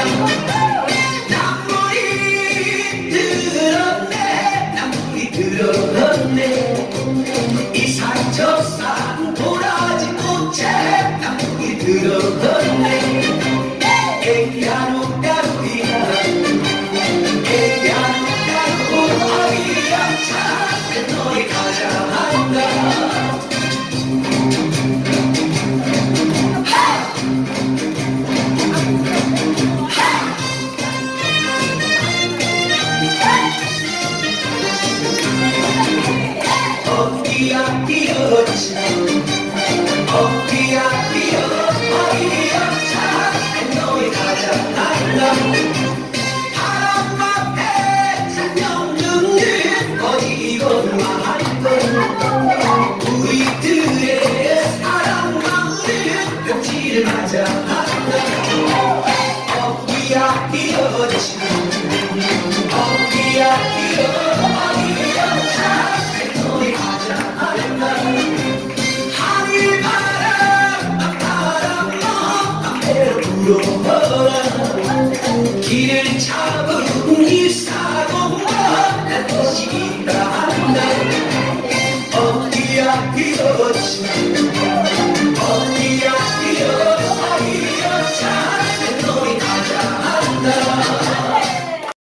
Thank you. 뛰어지시는 어디야 뛰어. 어디야 차한 너의 가장 아름다운 바람 앞에 산념는 듯 어디 이건 말건 우리들의 사랑 마음은 용기를 맞아. 한다 어디야 뛰어지시는 그 물어봐라 길을 잡은 이 사고가 그 시간다 어디야 이어지.